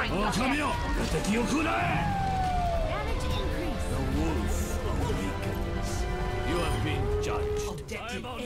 狼よ敵を食らえ Damage increase. The wolf awakens. You have been judged. Objective A